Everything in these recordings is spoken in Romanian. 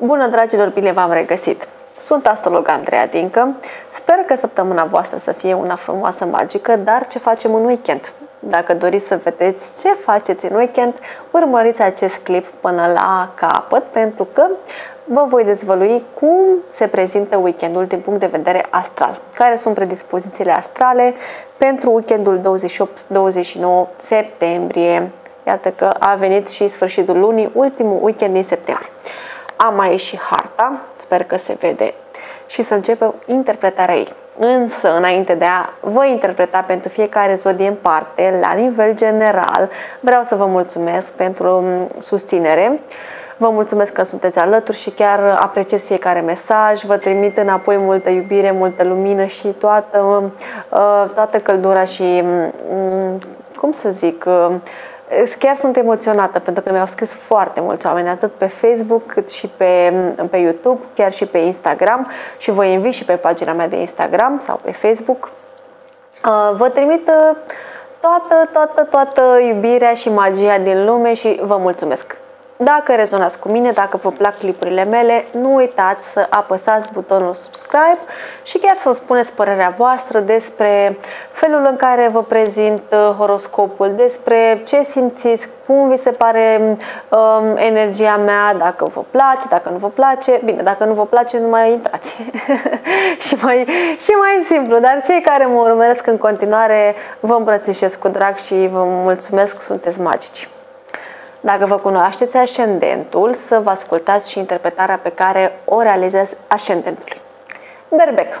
Bună, dragilor, bine v-am regăsit! Sunt astrolog Andreea Dincă. Sper că săptămâna voastră să fie una frumoasă, magică, dar ce facem în weekend? Dacă doriți să vedeți ce faceți în weekend, urmăriți acest clip până la capăt, pentru că vă voi dezvălui cum se prezintă weekendul din punct de vedere astral, care sunt predispozițiile astrale pentru weekendul 28-29 septembrie. Iată că a venit și sfârșitul lunii, ultimul weekend din septembrie. Am mai ieșit harta, sper că se vede, și să începem interpretarea ei. Însă, înainte de a vă interpreta pentru fiecare zodie în parte, la nivel general, vreau să vă mulțumesc pentru susținere. Vă mulțumesc că sunteți alături și chiar apreciez fiecare mesaj, vă trimit înapoi multă iubire, multă lumină și toată, uh, toată căldura și, mm, cum să zic, uh, Chiar sunt emoționată pentru că mi-au scris foarte mulți oameni, atât pe Facebook cât și pe, pe YouTube, chiar și pe Instagram și vă invit și pe pagina mea de Instagram sau pe Facebook. Uh, vă trimit uh, toată, toată, toată iubirea și magia din lume și vă mulțumesc! Dacă rezonați cu mine, dacă vă plac clipurile mele, nu uitați să apăsați butonul subscribe și chiar să spuneți părerea voastră despre felul în care vă prezint uh, horoscopul, despre ce simțiți, cum vi se pare um, energia mea, dacă vă place, dacă nu vă place. Bine, dacă nu vă place, nu mai intrați. și, mai, și mai simplu, dar cei care mă urmăresc în continuare, vă îmbrățișez cu drag și vă mulțumesc, sunteți magici. Dacă vă cunoașteți ascendentul, să vă ascultați și interpretarea pe care o realizez ascendentului. Berbec.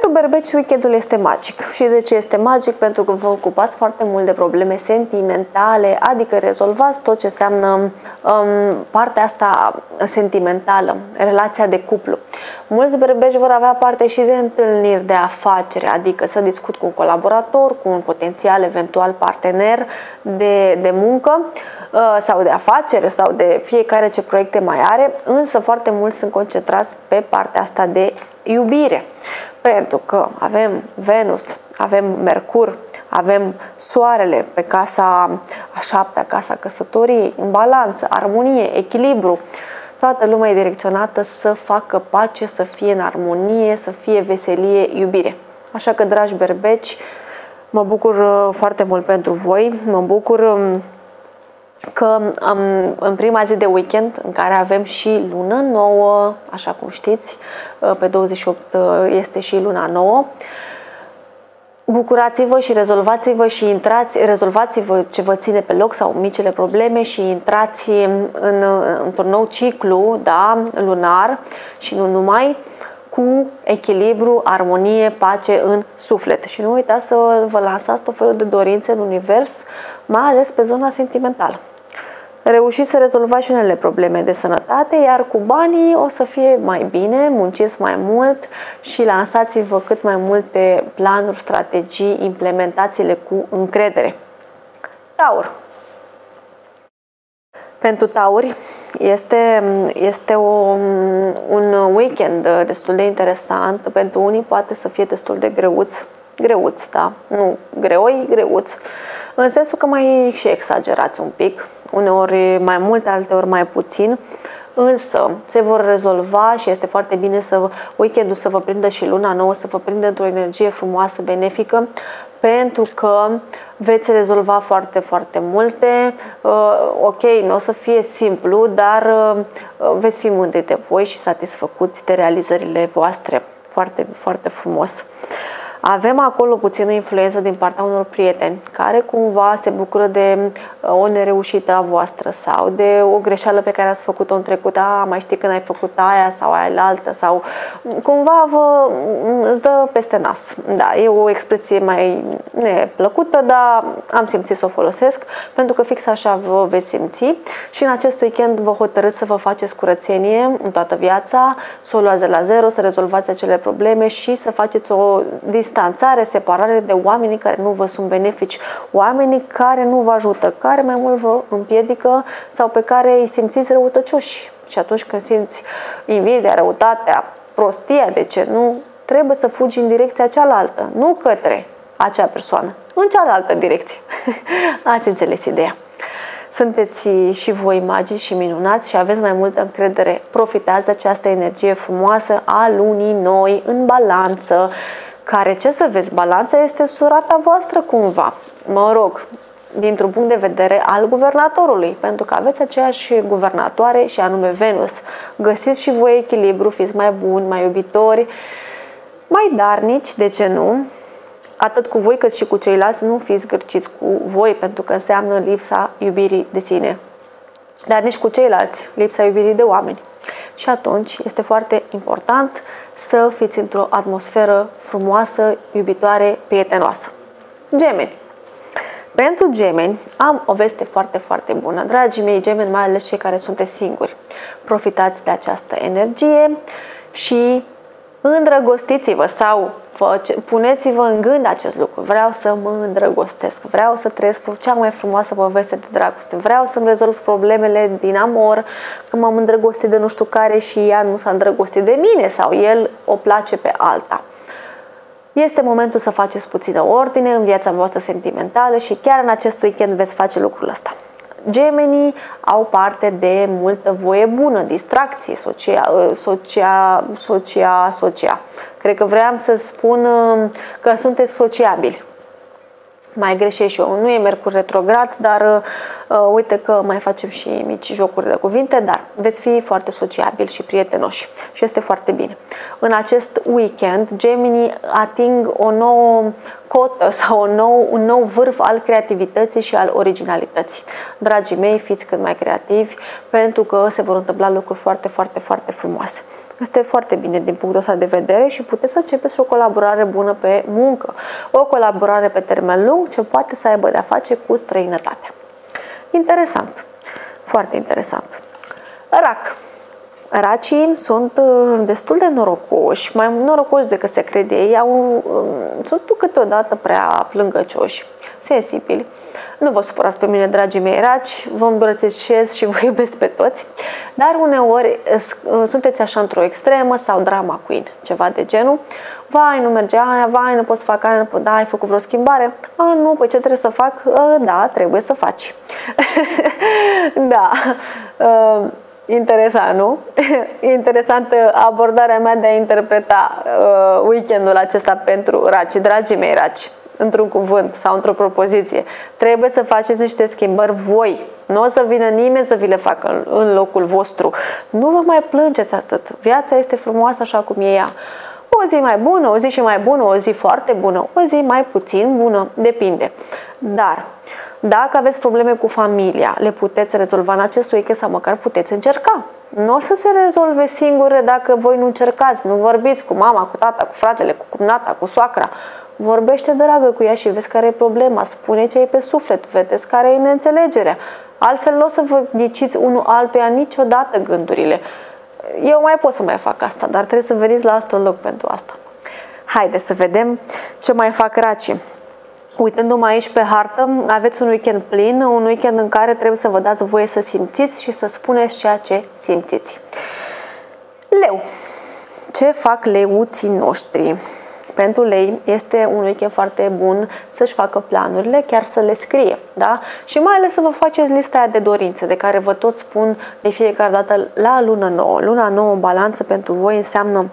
Pentru berbeci, weekendul este magic. Și de ce este magic? Pentru că vă ocupați foarte mult de probleme sentimentale, adică rezolvați tot ce înseamnă um, partea asta sentimentală, relația de cuplu. Mulți berbeci vor avea parte și de întâlniri de afacere, adică să discut cu un colaborator, cu un potențial eventual partener de, de muncă uh, sau de afacere sau de fiecare ce proiecte mai are, însă foarte mulți sunt concentrați pe partea asta de iubire pentru că avem Venus, avem Mercur, avem Soarele pe casa a șaptea, casa căsătoriei, în balanță, armonie, echilibru. Toată lumea e direcționată să facă pace, să fie în armonie, să fie veselie, iubire. Așa că, dragi berbeci, mă bucur uh, foarte mult pentru voi, mă bucur um, că am, în prima zi de weekend, în care avem și lună nouă, așa cum știți, uh, pe 28 uh, este și luna nouă, bucurați-vă și rezolvați-vă și intrați, rezolvați-vă ce vă ține pe loc sau micile probleme și intrați în, într-un nou ciclu da, lunar și nu numai, cu echilibru, armonie, pace în suflet. Și nu uitați să vă lansați tot felul de dorințe în univers, mai ales pe zona sentimentală. Reușiți să rezolvați și unele probleme de sănătate, iar cu banii o să fie mai bine, munciți mai mult și lansați-vă cât mai multe planuri, strategii, implementațiile cu încredere. Taur. Pentru tauri este, este o, un weekend destul de interesant. Pentru unii poate să fie destul de greuț. Greuț, da? Nu greoi, greuț. În sensul că mai și exagerați un pic, uneori mai mult, alteori mai puțin. Însă se vor rezolva și este foarte bine să weekendul să vă prindă și luna nouă, să vă prindă într-o energie frumoasă, benefică, pentru că veți rezolva foarte, foarte multe. Uh, ok, nu o să fie simplu, dar uh, veți fi mândri de voi și satisfăcuți de realizările voastre. Foarte, foarte frumos. Avem acolo puțină influență din partea unor prieteni care cumva se bucură de uh, o nereușită a voastră sau de o greșeală pe care ați făcut-o în trecut, a, mai știi când ai făcut aia sau aia la altă? sau cumva vă îți dă peste nas. Da, e o expresie mai neplăcută, dar am simțit să o folosesc pentru că fix așa vă veți simți. Și în acest weekend vă hotărâți să vă faceți curățenie în toată viața, să o luați de la zero, să rezolvați acele probleme și să faceți o distanță distanțare, separare de oamenii care nu vă sunt benefici, oamenii care nu vă ajută, care mai mult vă împiedică sau pe care îi simțiți răutăcioși. Și atunci când simți invidia, răutatea, prostia, de ce nu, trebuie să fugi în direcția cealaltă, nu către acea persoană, în cealaltă direcție. Ați înțeles ideea. sunteți și voi magici și minunați și aveți mai multă încredere. Profitați de această energie frumoasă a lunii noi în balanță, care, ce să vezi, balanța este surata voastră cumva. Mă rog, dintr-un punct de vedere al guvernatorului, pentru că aveți aceeași guvernatoare și anume Venus. Găsiți și voi echilibru, fiți mai buni, mai iubitori, mai darnici, de ce nu? Atât cu voi cât și cu ceilalți, nu fiți gârciți cu voi, pentru că înseamnă lipsa iubirii de sine. Dar nici cu ceilalți, lipsa iubirii de oameni. Și atunci este foarte important să fiți într-o atmosferă frumoasă, iubitoare, prietenoasă. Gemeni. Pentru gemeni am o veste foarte, foarte bună. Dragii mei gemeni, mai ales cei care sunteți singuri, profitați de această energie și îndrăgostiți-vă sau puneți-vă în gând acest lucru. Vreau să mă îndrăgostesc, vreau să trăiesc cea mai frumoasă poveste de dragoste, vreau să-mi rezolv problemele din amor, că m-am îndrăgostit de nu știu care și ea nu s-a îndrăgostit de mine sau el o place pe alta. Este momentul să faceți puțină ordine în viața voastră sentimentală și chiar în acest weekend veți face lucrul ăsta. Gemenii au parte de multă voie bună, distracție, socia, socia, socia, socia. Cred că vreau să spun uh, că sunteți sociabili mai greșesc și eu. Nu e Mercur retrograd, dar uh, uh, uite că mai facem și mici jocuri de cuvinte, dar veți fi foarte sociabili și prietenoși și este foarte bine. În acest weekend, Gemini ating o nouă cotă sau un nou, un nou vârf al creativității și al originalității. Dragii mei, fiți cât mai creativi pentru că se vor întâmpla lucruri foarte, foarte, foarte frumoase. Este foarte bine din punctul ăsta de vedere și puteți să începeți o colaborare bună pe muncă, o colaborare pe termen lung ce poate să aibă de-a face cu străinătatea. Interesant, foarte interesant. Rac. Racii sunt uh, destul de norocoși, mai norocoși decât se crede ei, au, um, sunt câteodată prea plângăcioși, sensibili. Nu vă supărați pe mine, dragii mei raci, vă îmbrățișez și vă iubesc pe toți, dar uneori uh, sunteți așa într-o extremă sau drama queen, ceva de genul. Vai, nu merge aia, vai, nu pot să fac aia, nu pot, da, ai făcut vreo schimbare? A, nu, păi ce trebuie să fac? A, da, trebuie să faci. da. Uh, Interesant, nu? Interesant abordarea mea de a interpreta uh, weekendul acesta pentru raci. Dragii mei raci, într-un cuvânt sau într-o propoziție, trebuie să faceți niște schimbări voi. Nu o să vină nimeni să vi le facă în, în locul vostru. Nu vă mai plângeți atât. Viața este frumoasă așa cum e ea. O zi mai bună, o zi și mai bună, o zi foarte bună, o zi mai puțin bună, depinde. Dar dacă aveți probleme cu familia, le puteți rezolva în acest weekend sau măcar puteți încerca. Nu o să se rezolve singure dacă voi nu încercați, nu vorbiți cu mama, cu tata, cu fratele, cu cumnata, cu soacra. Vorbește dragă cu ea și vezi care e problema, spune ce e pe suflet, vedeți care e neînțelegerea. Altfel nu o să vă ghiciți unul altuia niciodată gândurile. Eu mai pot să mai fac asta, dar trebuie să veniți la astrolog pentru asta. Haideți să vedem ce mai fac racii. Uitându-mă aici pe hartă, aveți un weekend plin, un weekend în care trebuie să vă dați voie să simțiți și să spuneți ceea ce simțiți. Leu. Ce fac leuții noștri? Pentru lei este un weekend foarte bun să-și facă planurile, chiar să le scrie, da? Și mai ales să vă faceți lista aia de dorințe, de care vă tot spun de fiecare dată la lună nouă. Luna nouă în balanță pentru voi înseamnă uh,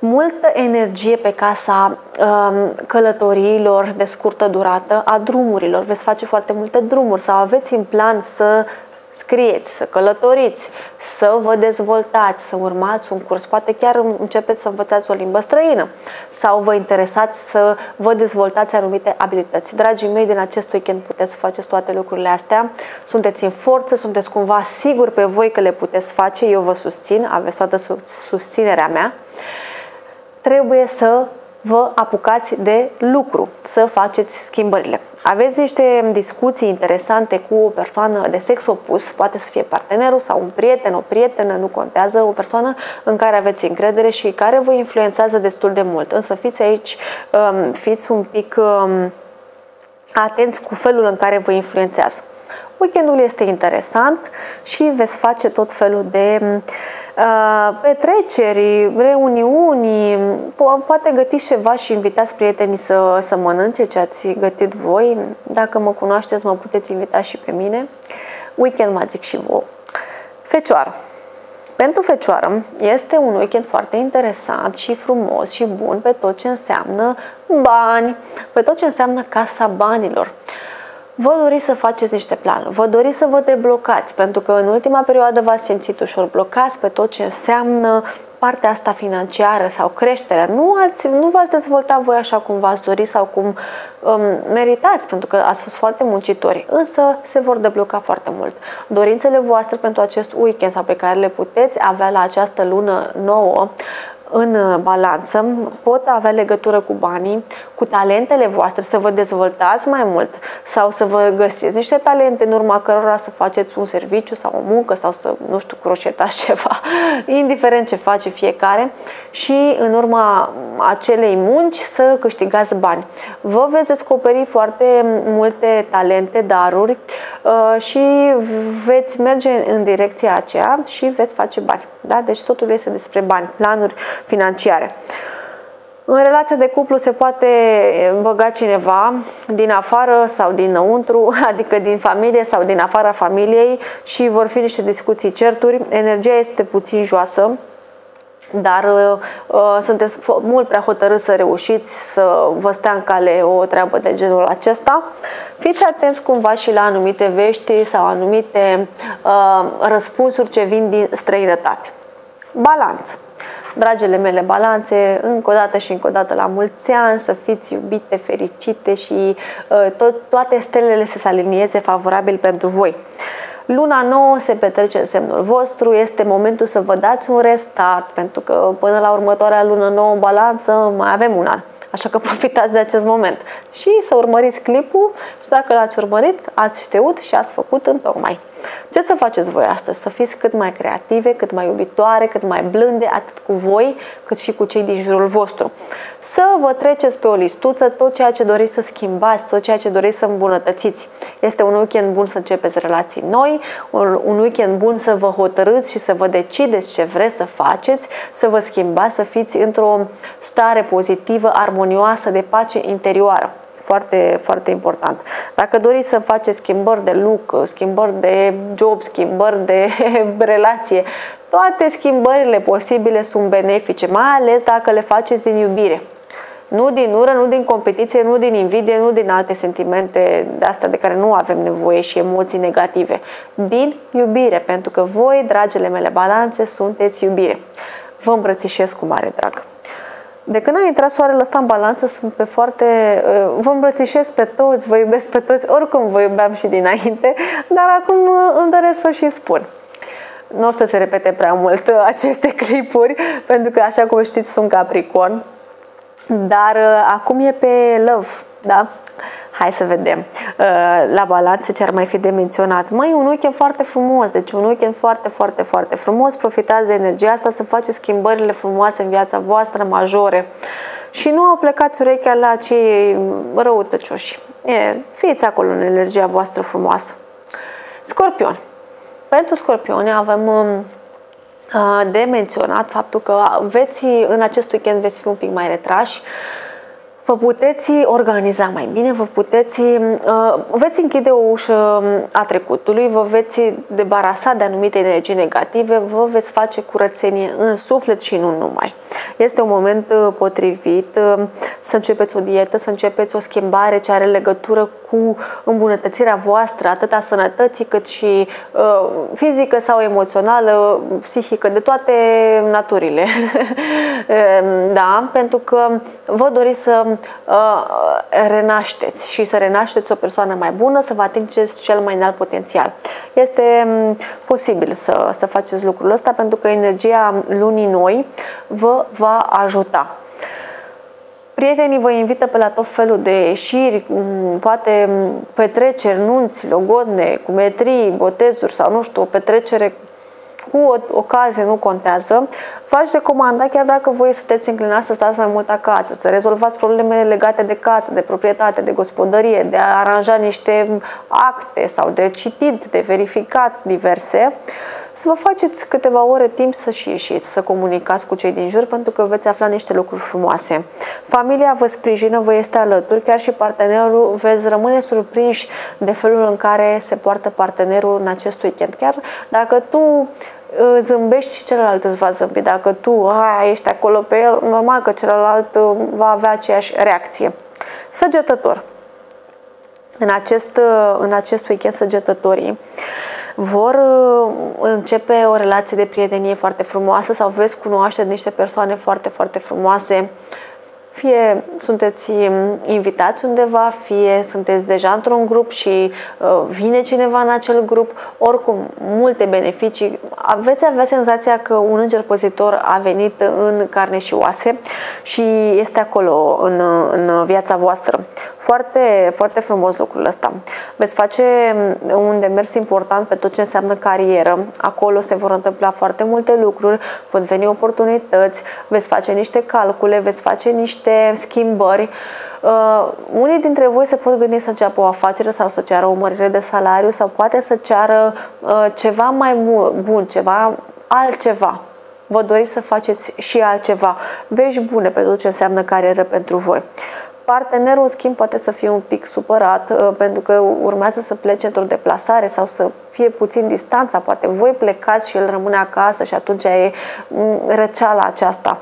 multă energie pe casa um, călătoriilor de scurtă durată, a drumurilor. Veți face foarte multe drumuri sau aveți în plan să scrieți, să călătoriți, să vă dezvoltați, să urmați un curs, poate chiar începeți să învățați o limbă străină sau vă interesați să vă dezvoltați anumite abilități. Dragii mei, din acest weekend puteți să faceți toate lucrurile astea, sunteți în forță, sunteți cumva siguri pe voi că le puteți face, eu vă susțin, aveți toată susținerea mea. Trebuie să vă apucați de lucru, să faceți schimbările. Aveți niște discuții interesante cu o persoană de sex opus, poate să fie partenerul sau un prieten, o prietenă, nu contează, o persoană în care aveți încredere și care vă influențează destul de mult. Însă fiți aici, um, fiți un pic um, atenți cu felul în care vă influențează. Weekendul este interesant și veți face tot felul de uh, petreceri, reuniuni, po- poate gătiți ceva și invitați prietenii să, să mănânce ce ați gătit voi. Dacă mă cunoașteți, mă puteți invita și pe mine. Uh, weekend magic și vouă. Fecioară. Pentru fecioară este un weekend foarte interesant și frumos și bun pe tot ce înseamnă bani, pe tot ce înseamnă casa banilor vă doriți să faceți niște planuri, vă doriți să vă deblocați, pentru că în ultima perioadă v-ați simțit ușor blocați pe tot ce înseamnă partea asta financiară sau creșterea. Nu, ați, nu v-ați dezvoltat voi așa cum v-ați dori sau cum um, meritați, pentru că ați fost foarte muncitori, însă se vor debloca foarte mult. Dorințele voastre pentru acest weekend sau pe care le puteți avea la această lună nouă în uh, balanță pot avea legătură cu banii, cu talentele voastre, să vă dezvoltați mai mult sau să vă găsiți niște talente în urma cărora să faceți un serviciu sau o muncă sau să, nu știu, croșetați ceva, indiferent ce face fiecare și în urma acelei munci să câștigați bani. Vă veți descoperi foarte multe talente, daruri uh, și veți merge în direcția aceea și veți face bani. Da? Deci totul este despre bani, planuri financiare. În relația de cuplu se poate băga cineva din afară sau dinăuntru, adică din familie sau din afara familiei și vor fi niște discuții, certuri. Energia este puțin joasă, dar uh, uh sunteți mult prea hotărâți să reușiți să vă stea în cale o treabă de genul acesta. Fiți atenți cumva și la anumite vești sau anumite uh, răspunsuri ce vin din străinătate. Balanță. Dragele mele balanțe, încă o dată și încă o dată la mulți ani, să fiți iubite, fericite și uh, tot, toate stelele să se alinieze favorabil pentru voi. Luna nouă se petrece în semnul vostru, este momentul să vă dați un restart, pentru că până la următoarea lună nouă în balanță mai avem un an. Așa că profitați de acest moment și să urmăriți clipul și dacă l-ați urmărit, ați știut și ați făcut în tocmai. Ce să faceți voi astăzi? Să fiți cât mai creative, cât mai iubitoare, cât mai blânde, atât cu voi, cât și cu cei din jurul vostru. Să vă treceți pe o listuță tot ceea ce doriți să schimbați, tot ceea ce doriți să îmbunătățiți. Este un weekend bun să începeți relații noi, un weekend bun să vă hotărâți și să vă decideți ce vreți să faceți, să vă schimbați, să fiți într-o stare pozitivă, armonioasă, de pace interioară foarte, foarte important. Dacă doriți să faceți schimbări de look, schimbări de job, schimbări de relație, toate schimbările posibile sunt benefice, mai ales dacă le faceți din iubire. Nu din ură, nu din competiție, nu din invidie, nu din alte sentimente de astea de care nu avem nevoie și emoții negative. Din iubire, pentru că voi, dragele mele balanțe, sunteți iubire. Vă îmbrățișez cu mare drag. De când a intrat soarele ăsta în balanță, sunt pe foarte... Uh, vă îmbrățișez pe toți, vă iubesc pe toți, oricum vă iubeam și dinainte, dar acum uh, îmi doresc să și spun. Nu o să se repete prea mult uh, aceste clipuri, pentru că, așa cum știți, sunt capricorn, dar acum e pe love, da? Hai să vedem uh, la balanțe ce ar mai fi de menționat. Măi, un weekend foarte frumos, deci un weekend foarte, foarte, foarte frumos. Profitați de energia asta să faceți schimbările frumoase în viața voastră, majore. Și nu plecați urechea la cei răutăcioși. E, fiți acolo în energia voastră frumoasă. Scorpion. Pentru scorpioni avem um, uh, de menționat faptul că veți, în acest weekend veți fi un pic mai retrași, vă puteți organiza mai bine, vă puteți, uh, veți închide o ușă a trecutului, vă veți debarasa de anumite energii negative, vă veți face curățenie în suflet și nu numai. Este un moment uh, potrivit uh, să începeți o dietă, să începeți o schimbare ce are legătură cu îmbunătățirea voastră, atât a sănătății cât și uh, fizică sau emoțională, psihică, de toate naturile. da, pentru că vă doriți să uh, renașteți și să renașteți o persoană mai bună, să vă atingeți cel mai înalt potențial. Este um, posibil să, să faceți lucrul ăsta pentru că energia lunii noi vă va ajuta. Prietenii vă invită pe la tot felul de ieșiri, poate petreceri, nunți, logodne, cumetrii, botezuri sau nu știu, o petrecere cu o ocazie nu contează, v-aș recomanda chiar dacă voi sunteți înclinați să stați mai mult acasă, să rezolvați problemele legate de casă, de proprietate, de gospodărie, de a aranja niște acte sau de citit, de verificat diverse, să vă faceți câteva ore timp să și ieșiți, să comunicați cu cei din jur, pentru că veți afla niște lucruri frumoase. Familia vă sprijină, vă este alături, chiar și partenerul, veți rămâne surprinși de felul în care se poartă partenerul în acest weekend. Chiar dacă tu zâmbești și celălalt îți va zâmbi. Dacă tu a, ești acolo pe el, normal că celălalt uh, va avea aceeași reacție. Săgetător. În acest, uh, în acest weekend săgetătorii vor uh, începe o relație de prietenie foarte frumoasă sau veți cunoaște niște persoane foarte, foarte frumoase fie sunteți mm, invitați undeva, fie sunteți deja într-un grup și uh, vine cineva în acel grup, oricum, multe beneficii. Veți avea senzația că un înger păzitor a venit în carne și oase și este acolo în, în viața voastră. Foarte, foarte frumos lucrul ăsta. Veți face mm, un demers important pe tot ce înseamnă carieră. Acolo se vor întâmpla foarte multe lucruri, pot veni oportunități, veți face niște calcule, veți face niște niște schimbări. Uh, unii dintre voi se pot gândi să înceapă o afacere sau să ceară o mărire de salariu sau poate să ceară uh, ceva mai bun, ceva altceva. Vă doriți să faceți și altceva. Vești bune pe tot ce înseamnă carieră pentru voi. Partenerul, în schimb, poate să fie un pic supărat uh, pentru că urmează să plece într-o deplasare sau să fie puțin distanța. Poate voi plecați și el rămâne acasă și atunci e mm, răceala aceasta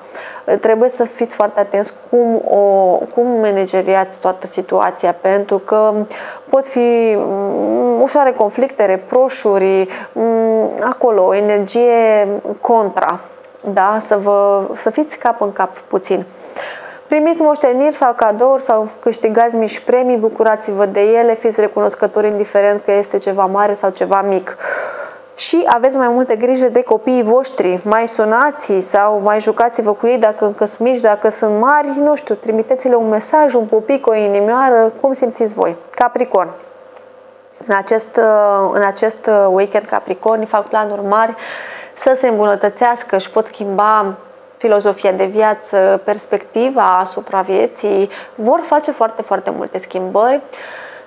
trebuie să fiți foarte atenți cum, o, cum manageriați toată situația, pentru că pot fi mm, ușoare conflicte, reproșuri, mm, acolo, o energie contra, da? să, vă, să fiți cap în cap puțin. Primiți moșteniri sau cadouri sau câștigați mici premii, bucurați-vă de ele, fiți recunoscători indiferent că este ceva mare sau ceva mic și aveți mai multe grijă de copiii voștri, mai sunați sau mai jucați-vă cu ei dacă încă sunt mici, dacă sunt mari, nu știu, trimiteți-le un mesaj, un pupic, o inimioară, cum simțiți voi. Capricorn. În acest, în acest weekend Capricorni fac planuri mari să se îmbunătățească, își pot schimba filozofia de viață, perspectiva asupra vieții, vor face foarte, foarte multe schimbări.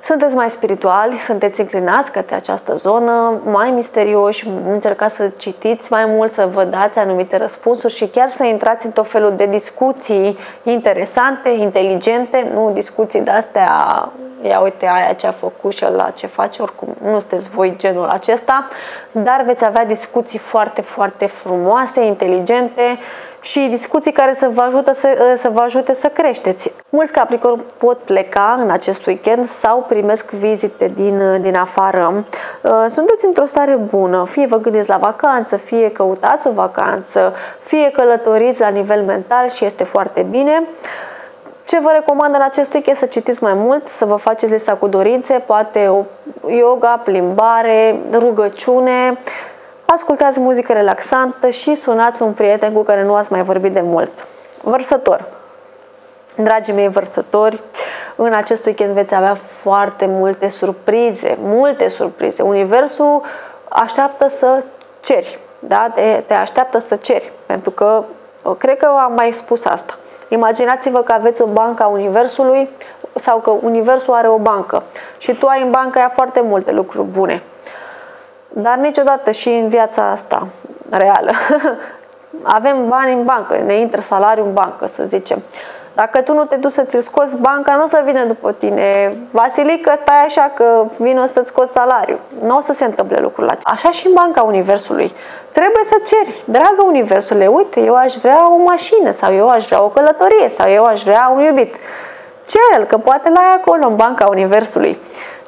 Sunteți mai spirituali, sunteți inclinați către această zonă, mai misterioși, încercați să citiți mai mult, să vă dați anumite răspunsuri și chiar să intrați în tot felul de discuții interesante, inteligente, nu discuții de-astea, ia uite aia ce a făcut și la ce face, oricum nu sunteți voi genul acesta, dar veți avea discuții foarte, foarte frumoase, inteligente și discuții care să vă, ajută să, ă, să vă ajute să creșteți. Mulți capricorni pot pleca în acest weekend sau primesc vizite din, din afară. Ă, sunteți într-o stare bună, fie vă gândiți la vacanță, fie căutați o vacanță, fie călătoriți la nivel mental și este foarte bine. Ce vă recomand în acest weekend să citiți mai mult, să vă faceți lista cu dorințe, poate o yoga, plimbare, rugăciune, ascultați muzică relaxantă și sunați un prieten cu care nu ați mai vorbit de mult. Vărsător. Dragii mei vărsători, în acest weekend veți avea foarte multe surprize, multe surprize. Universul așteaptă să ceri, da? te, te așteaptă să ceri, pentru că cred că am mai spus asta. Imaginați-vă că aveți o bancă a Universului sau că Universul are o bancă și tu ai în banca aia foarte multe lucruri bune. Dar niciodată și în viața asta reală. Avem bani în bancă, ne intră salariul în bancă, să zicem. Dacă tu nu te duci să ți-l scoți banca, nu o să vină după tine. Vasilică, stai așa că vin o să-ți scoți salariul. Nu o să se întâmple lucrul acesta. Așa și în banca Universului. Trebuie să ceri, dragă Universule, uite, eu aș vrea o mașină sau eu aș vrea o călătorie sau eu aș vrea un iubit. Cere-l, că poate l-ai acolo în banca Universului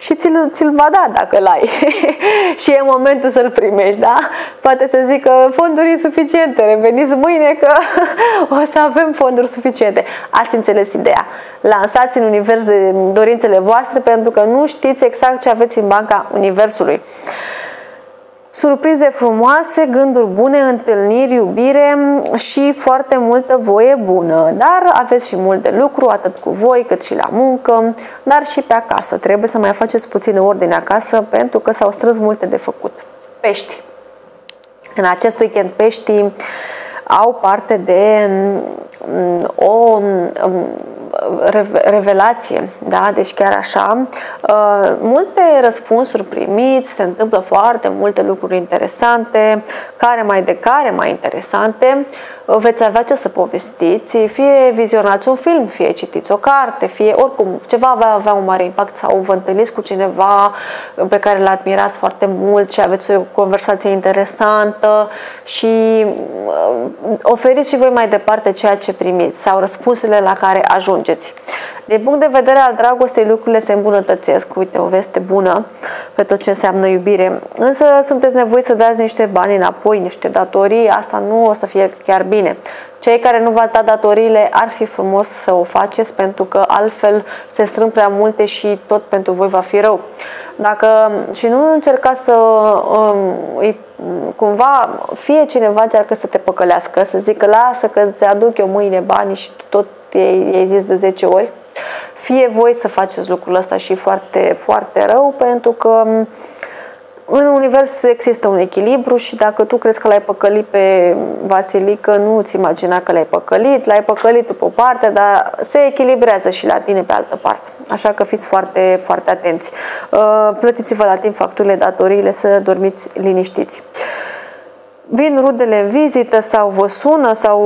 și ți-l, ți-l va da dacă l-ai. și e momentul să-l primești, da? Poate să zic că fonduri suficiente, reveniți mâine că o să avem fonduri suficiente. Ați înțeles ideea. Lansați în univers de dorințele voastre pentru că nu știți exact ce aveți în banca universului surprize frumoase, gânduri bune, întâlniri, iubire și foarte multă voie bună. Dar aveți și mult de lucru, atât cu voi cât și la muncă, dar și pe acasă. Trebuie să mai faceți puțină ordine acasă pentru că s-au strâns multe de făcut. Pești. În acest weekend peștii au parte de mm, o mm, revelație, da? deci chiar așa. Uh, multe răspunsuri primiți, se întâmplă foarte multe lucruri interesante, care mai de care mai interesante veți avea ce să povestiți, fie vizionați un film, fie citiți o carte, fie oricum ceva va avea un mare impact sau vă întâlniți cu cineva pe care îl admirați foarte mult și aveți o conversație interesantă și uh, oferiți și voi mai departe ceea ce primiți sau răspunsurile la care ajungeți. Din punct de vedere al dragostei, lucrurile se îmbunătățesc. Uite, o veste bună pe tot ce înseamnă iubire. Însă sunteți nevoiți să dați niște bani înapoi, niște datorii. Asta nu o să fie chiar bine. Cei care nu v-ați dat datoriile, ar fi frumos să o faceți pentru că altfel se strâng prea multe și tot pentru voi va fi rău. Dacă și nu încercați să um, îi, cumva fie cineva încearcă să te păcălească, să zică lasă că îți aduc eu mâine bani și tot ei zis de 10 ori, fie voi să faceți lucrul ăsta și foarte, foarte rău, pentru că în univers există un echilibru și dacă tu crezi că l-ai păcălit pe Vasilică, nu ți imagina că l-ai păcălit, l-ai păcălit pe o parte, dar se echilibrează și la tine pe altă parte. Așa că fiți foarte, foarte atenți. Uh, plătiți-vă la timp facturile, datoriile, să dormiți liniștiți vin rudele în vizită sau vă sună sau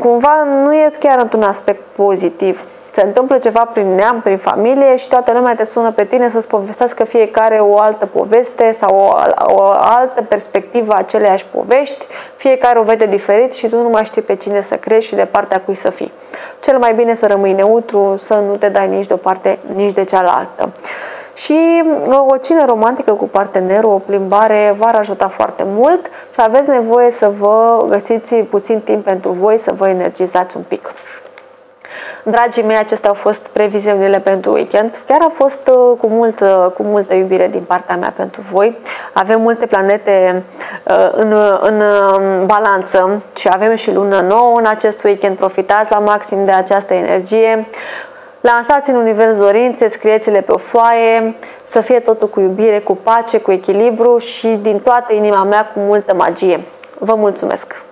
cumva nu e chiar într-un aspect pozitiv se întâmplă ceva prin neam, prin familie și toată lumea te sună pe tine să-ți povestească fiecare o altă poveste sau o, o altă perspectivă a aceleiași povești, fiecare o vede diferit și tu nu mai știi pe cine să crezi și de partea cui să fii. Cel mai bine să rămâi neutru, să nu te dai nici de o parte, nici de cealaltă. Și o cină romantică cu partenerul, o plimbare v-ar ajuta foarte mult și aveți nevoie să vă găsiți puțin timp pentru voi, să vă energizați un pic. Dragii mei, acestea au fost previziunile pentru weekend. Chiar a fost uh, cu, mult, uh, cu multă iubire din partea mea pentru voi. Avem multe planete uh, în, în balanță și avem și lună nouă în acest weekend. Profitați la maxim de această energie. Lansați în univers dorințe, scrieți-le pe o foaie, să fie totul cu iubire, cu pace, cu echilibru și din toată inima mea cu multă magie. Vă mulțumesc!